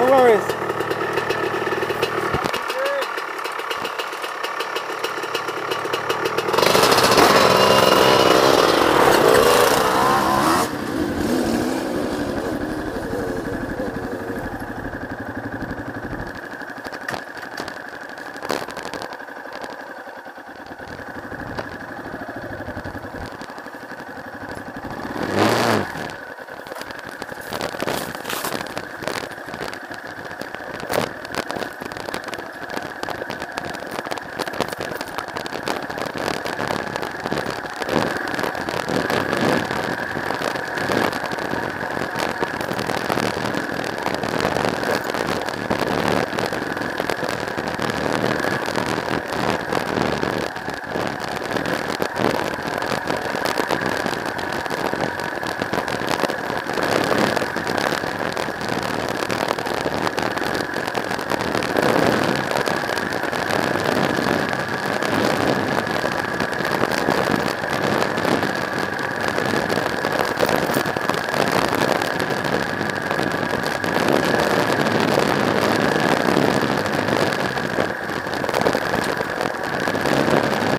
No worries.